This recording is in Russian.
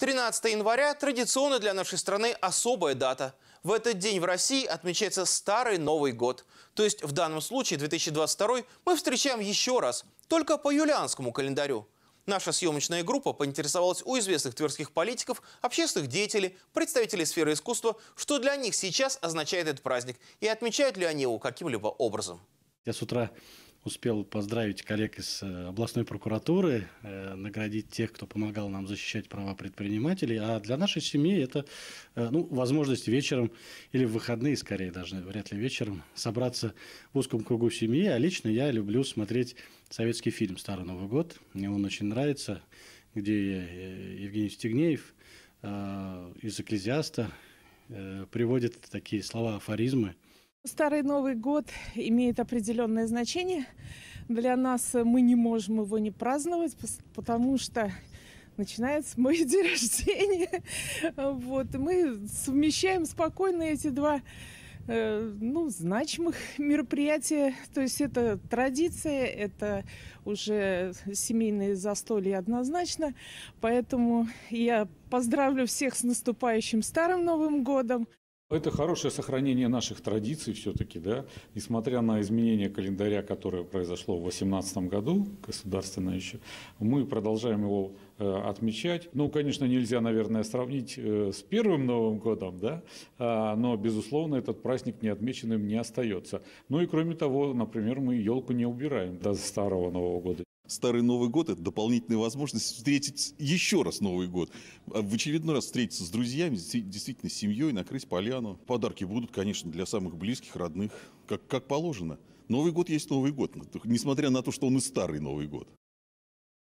13 января – традиционно для нашей страны особая дата. В этот день в России отмечается Старый Новый год. То есть в данном случае 2022 мы встречаем еще раз, только по юлианскому календарю. Наша съемочная группа поинтересовалась у известных тверских политиков, общественных деятелей, представителей сферы искусства, что для них сейчас означает этот праздник и отмечают ли они его каким-либо образом. Я с утра успел поздравить коллег из э, областной прокуратуры, э, наградить тех, кто помогал нам защищать права предпринимателей. А для нашей семьи это э, ну, возможность вечером или в выходные, скорее даже, вряд ли вечером, собраться в узком кругу семьи. А лично я люблю смотреть советский фильм «Старый Новый год». Мне он очень нравится, где Евгений Стегнеев из «Экклезиаста» приводит такие слова, афоризмы – Старый Новый год имеет определенное значение. Для нас мы не можем его не праздновать, потому что начинается мой день рождения. Вот. И мы совмещаем спокойно эти два э, ну, значимых мероприятия. То есть это традиция, это уже семейные застолья однозначно. Поэтому я поздравлю всех с наступающим Старым Новым годом. Это хорошее сохранение наших традиций все-таки, да, несмотря на изменение календаря, которое произошло в 2018 году, государственное еще, мы продолжаем его э, отмечать. Ну, конечно, нельзя, наверное, сравнить э, с первым Новым годом, да, а, но, безусловно, этот праздник неотмеченным не остается. Ну и, кроме того, например, мы елку не убираем до старого Нового года. Старый Новый год – это дополнительная возможность встретить еще раз Новый год. А в очередной раз встретиться с друзьями, действительно с семьей, накрыть поляну. Подарки будут, конечно, для самых близких, родных, как, как положено. Новый год есть Новый год, несмотря на то, что он и старый Новый год.